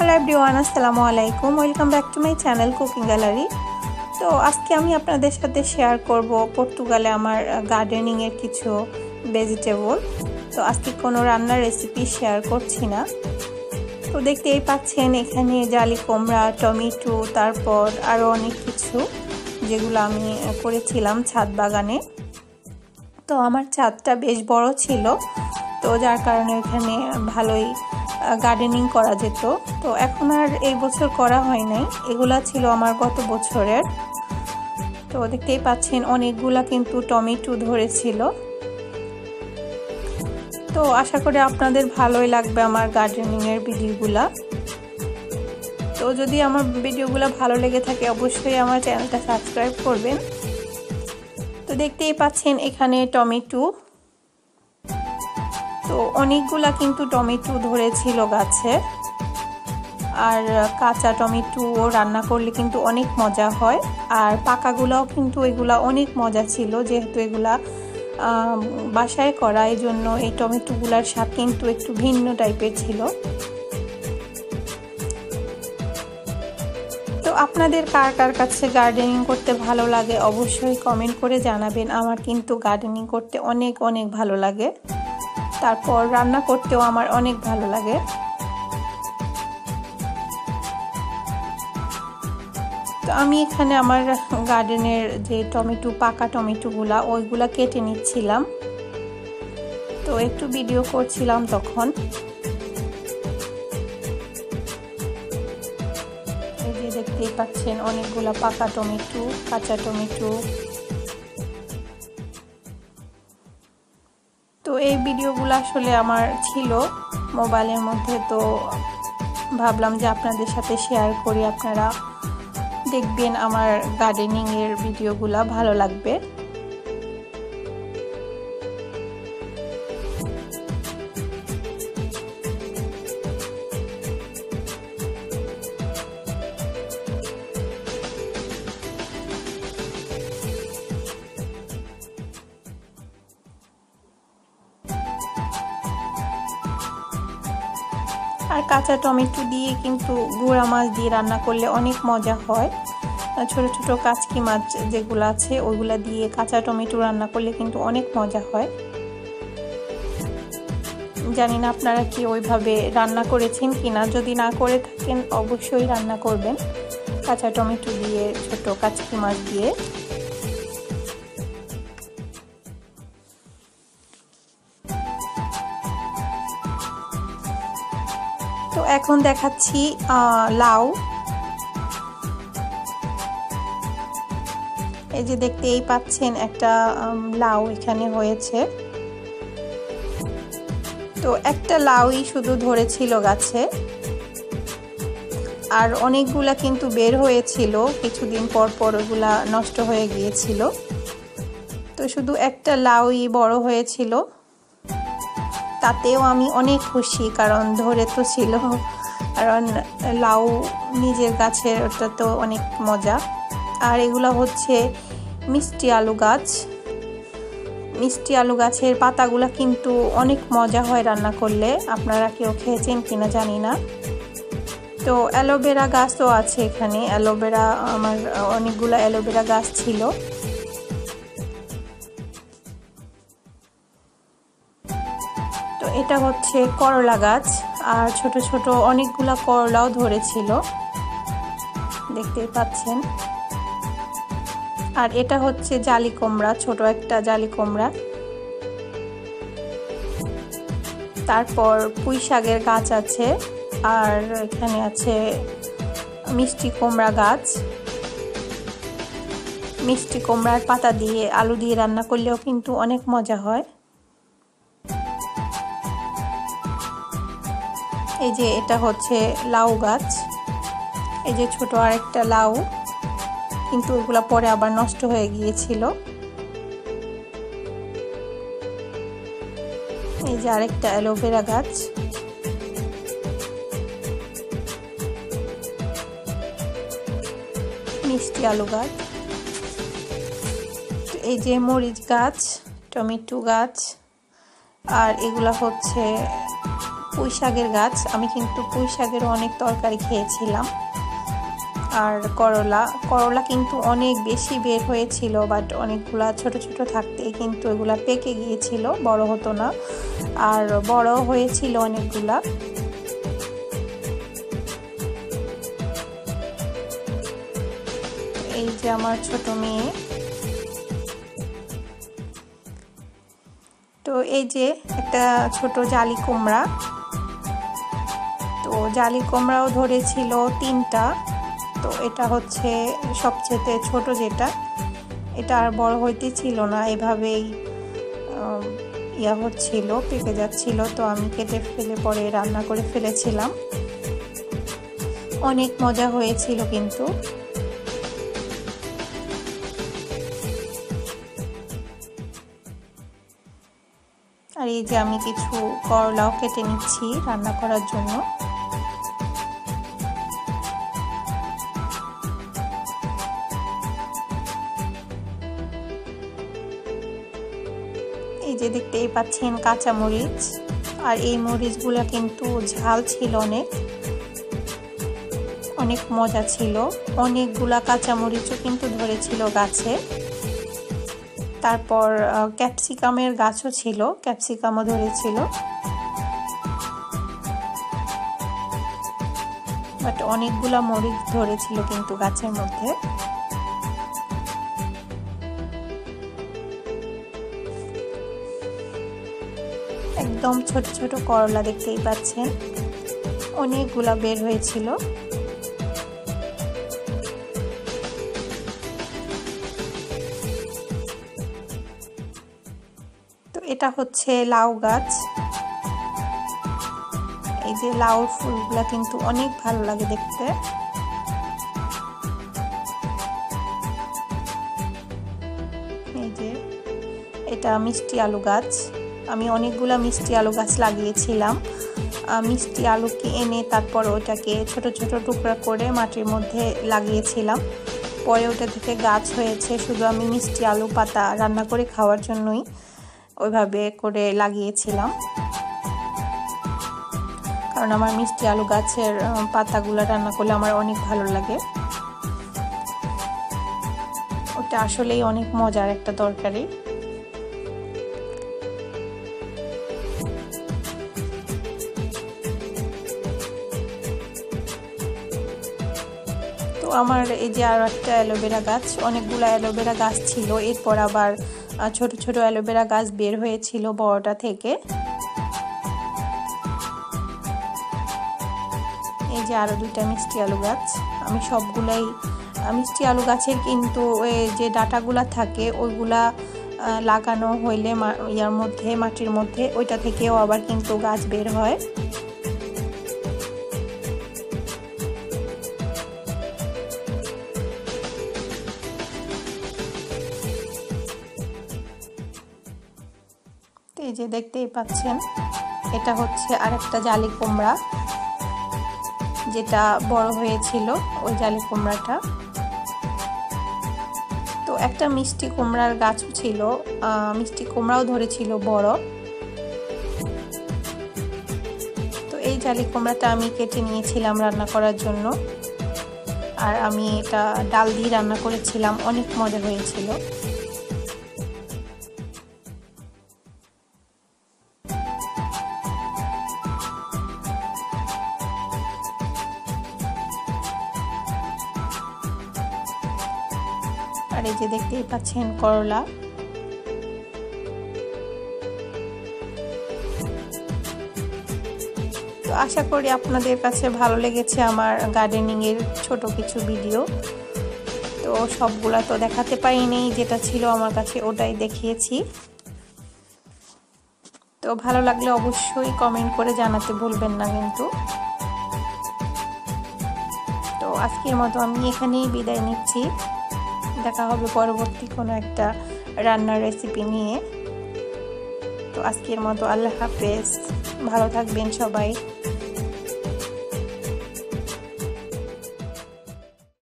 Hello everyone আসসালামু আলাইকুম welcome back to my channel cooking gallery তো আজকে আমি আপনাদের সাথে শেয়ার করব পর্তুগালে আমার গার্ডেনিংয়ের কিছু ভেজিটেবল তো আজকে কোনো রান্নার রেসিপি শেয়ার করছি না। তো দেখতেই পাচ্ছেন এখানে জালি কুমড়া, টমেটো, তারপর আরও অনেক কিছু যেগুলো আমি করেছিলাম ছাদ বাগানে। তো আমার ছাদটা বেশ বড় ছিল। তো যার কারণে এখানে ভালোই গার্ডেনিং করা যেত। তো এখন আর এই বছর করা হয় নাই। এগুলা ছিল আমার গত বছরের। তো দেখতেই পাচ্ছেন, অনেকগুলা কিন্তু টমেটো ধরেছিল। তো আশা করি আপনাদের ভালোই লাগবে আমার গার্ডেনিংয়ের ভিডিওগুলা। তো যদি আমার ভিডিওগুলো ভালো লেগে থাকে, অবশ্যই আমার চ্যানেলটা সাবস্ক্রাইব করবেন। তো দেখতেই পাচ্ছেন, এখানে টমেটো তো অনেকগুলা কিন্তু টমেটো ধরেছিল গাছে। আর কাঁচা টমেটো রান্না করলে কিন্তু অনেক মজা হয়। আর পাকাগুলাও কিন্তু এগুলা অনেক মজা ছিল, যেহেতু এগুলা বাসায় করা এই জন্য এই টমেটোগুলার স্বাদ কিন্তু একটু ভিন্ন টাইপের ছিল। তো আপনাদের কার কার কাছে গার্ডেনিং করতে ভালো লাগে অবশ্যই কমেন্ট করে জানাবেন। আমার কিন্তু গার্ডেনিং করতে অনেক অনেক ভালো লাগে। তারপর রান্না করতেও আমার অনেক ভালো লাগে। তো আমি এখানে আমার গার্ডেনের যে টমেটো, পাকা টমেটোগুলা, ওইগুলা কেটে নিচ্ছিলাম। তো একটু ভিডিও করছিলাম তখন। দেখতেই পাচ্ছেন, অনেকগুলা পাকা টমেটো, কাঁচা টমেটো এই ভিডিওগুলো আসলে আমার ছিল মোবাইলের মধ্যে, তো ভাবলাম যে আপনাদের সাথে শেয়ার করি। আপনারা দেখবেন আমার গার্ডেনিংয়ের ভিডিওগুলো ভালো লাগবে। আর কাঁচা টমেটো দিয়ে কিন্তু গুঁড়া মাছ দিয়ে রান্না করলে অনেক মজা হয়। ছোট ছোট কাচকি মাছ যেগুলো আছে, ওইগুলো দিয়ে কাঁচা টমেটো রান্না করলে কিন্তু অনেক মজা হয়। জানি না আপনারা কি ওইভাবে রান্না করেছেন কিনা, যদি না করে থাকেন অবশ্যই রান্না করবেন। কাঁচা টমেটো দিয়ে ছোট কাচকি মাছ দিয়ে। এখন দেখাচ্ছি লাউ। এই যে দেখতেই পাচ্ছেন একটা লাউ এখানে হয়েছে। তো একটা লাউই শুধু ধরেছিল গাছে। আর অনেকগুলা কিন্তু বের হয়েছিল, কিছুদিন পর পর ওগুলা নষ্ট হয়ে গিয়েছিল। তো শুধু একটা লাউই বড় হয়েছিল। তাতেও আমি অনেক খুশি, কারণ ধরে তো ছিল। কারণ লাউ নিজের গাছের ওটা তো অনেক মজা। আর এগুলো হচ্ছে মিষ্টি আলু গাছ। মিষ্টি আলু গাছের পাতাগুলো কিন্তু অনেক মজা হয় রান্না করলে। আপনারা কেউ খেয়েছেন কিনা জানি না। তো অ্যালোভেরা গাছও আছে এখানে। অ্যালোভেরা, আমার অনেকগুলো অ্যালোভেরা গাছ ছিল। তো এটা হচ্ছে করলা গাছ, আর ছোট ছোট অনেকগুলা করলাও ধরেছিল। দেখতেই পাচ্ছেন। আর এটা হচ্ছে জালি কুমড়া, ছোট একটা জালি কুমড়া। তারপর পুঁই শাকের গাছ আছে, আর এখানে আছে মিষ্টি কুমড়া গাছ। মিষ্টি কুমড়ার পাতা দিয়ে, আলু দিয়ে রান্না করলেও কিন্তু অনেক মজা হয়। এই যে এটা হচ্ছে লাউ গাছ। এই যে ছোট আরেকটা লাউ, কিন্তু ওগুলা পরে আবার নষ্ট হয়ে গিয়েছিল। এই যে আরেকটা অ্যালোভেরা গাছ। মিষ্টি আলু গাছ। এই যে মরিচ গাছ, টমেটো গাছ, আর এগুলা হচ্ছে পুঁই শাকের গাছ। আমি কিন্তু পুঁই শাকেরও অনেক তরকারি খেয়েছিলাম। আর করলা। করলা কিন্তু অনেক বেশি বের হয়েছিল বাট অনেকগুলা ছোট ছোট থাকতে কিন্তু এগুলা পেকে গিয়েছিল, বড় হতো না। আর বড় হয়েছিল অনেকগুলা। এই যে আমার ছোট মেয়ে। তো এই যে একটা ছোট জালি কুমড়া। তো জালি কুমড়াও ধরেছিল তিনটা। তো এটা হচ্ছে সবচেয়ে ছোট যেটা। এটা আর বড় হইতে ছিল না, এভাবেই ইয়া হচ্ছিল, পেকে যাচ্ছিল। তো আমি কেটে ফেলে পরে রান্না করে ফেলেছিলাম। অনেক মজা হয়েছিল কিন্তু। আর এই যে আমি কিছু করলাও কেটে নিচ্ছি রান্না করার জন্য। যে দেখতেই পাচ্ছেন কাঁচা মরিচ, আর এই মরিচগুলো কিন্তু ঝাল ছিল অনেক। অনেক মজা ছিল। অনেকগুলা কাঁচা মরিচও কিন্তু ধরেছিল গাছে। তারপর ক্যাপসিকামের গাছও ছিল, ক্যাপসিকামও ধরেছিল। বাট অনেকগুলা মরিচ ধরেছিল কিন্তু গাছের মধ্যে। একদম ছোট ছোট করলা দেখতেই পাচ্ছেন। অনেকগুলা বের হয়েছিল। তো এটা হচ্ছে লাউ গাছ। এই যে লাউ ফুলগুলা কিন্তু অনেক ভালো লাগে দেখতে। এই যে, এটা মিষ্টি আলু গাছ। আমি অনেকগুলো মিষ্টি আলু গাছ লাগিয়েছিলাম। মিষ্টি আলুকে এনে তারপর ওটাকে ছোট ছোট টুকরা করে মাটির মধ্যে লাগিয়েছিলাম। পরে ওটা থেকে গাছ হয়েছে, শুধু আমি মিষ্টি আলু পাতা রান্না করে খাওয়ার জন্যই ওইভাবে করে লাগিয়েছিলাম। কারণ আমার মিষ্টি আলু গাছের পাতাগুলো রান্না করলে আমার অনেক ভালো লাগে। ওটা আসলেই অনেক মজার একটা তরকারি। আমার এই যে আর একটা অ্যালোভেরা গাছ, অনেকগুলো অ্যালোভেরা গাছ ছিল। এরপর আবার ছোট ছোট অ্যালোভেরা গাছ বের হয়েছিল বড়টা থেকে। এই যে আরও দুইটা মিষ্টি আলু গাছ। আমি সবগুলাই মিষ্টি আলু গাছের কিন্তু যে ডাটাগুলা থাকে, ওইগুলা লাগানো হইলে ইয়ার মধ্যে, মাটির মধ্যে, ওইটা থেকেও আবার কিন্তু গাছ বের হয়। এই যে দেখতেই পাচ্ছেন, এটা হচ্ছে আরেকটা জালি কুমড়া, যেটা বড় হয়েছিল ওই জালি কুমড়াটা। তো একটা মিষ্টি কুমড়ার গাছও ছিল মিষ্টি কুমড়াও ধরেছিল বড়। তো এই জালি কুমড়াটা আমি কেটে নিয়েছিলাম রান্না করার জন্য। আর আমি এটা ডাল দিয়ে রান্না করেছিলাম, অনেক মজা হয়েছিল। এই যে দেখতেই পাচ্ছেন করলা। তো আশা করি আপনাদের কাছে ভালো লেগেছে আমার গার্ডেনিংয়ের ছোট কিছু ভিডিও তো সবগুলা তো দেখাতে পারিনি, যেটা ছিল আমার কাছে ওটাই দেখিয়েছি। তো ভালো লাগলে অবশ্যই কমেন্ট করে জানাতে ভুলবেন না কিন্তু। তো আজকের মতো আমি এখানেই বিদায় নিচ্ছি। দেখা হবে পরবর্তী কোনো একটা রান্নার রেসিপি নিয়ে। তো আজকের মতো আল্লাহ হাফেজ। ভালো থাকবেন সবাই।